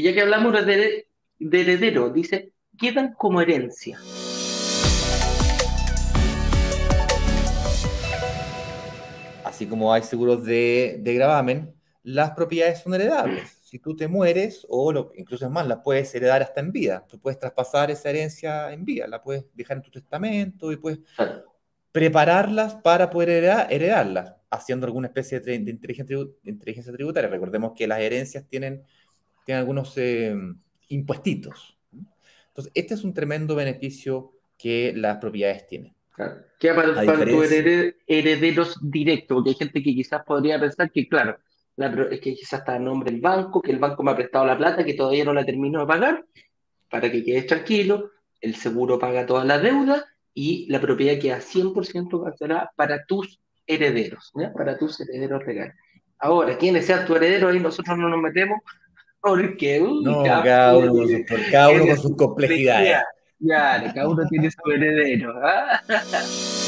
Y ya que hablamos de, de heredero, dice, quedan como herencia. Así como hay seguros de, de gravamen, las propiedades son heredables. Si tú te mueres, o lo, incluso es más, las puedes heredar hasta en vida. Tú puedes traspasar esa herencia en vida, la puedes dejar en tu testamento y puedes prepararlas para poder heredarlas, haciendo alguna especie de, inteligencia, tributaria. Recordemos que las herencias tienen, tienen algunos eh, impuestitos. Entonces, este es un tremendo beneficio que las propiedades tienen. ¿Qué para, para tus herederos directos? Porque hay gente que quizás podría pensar que, claro, es que quizás está en nombre del banco, que el banco me ha prestado la plata, que todavía no la termino de pagar, para que quedes tranquilo, el seguro paga toda la deuda y la propiedad queda 100% para tus herederos, para tus herederos legales. Ahora, quienes sean tu heredero, ahí nosotros no nos metemos, porque... no, cada, uno con, su, cada uno con sus complejidades. Ya, cada uno tiene su heredero. ¿ah?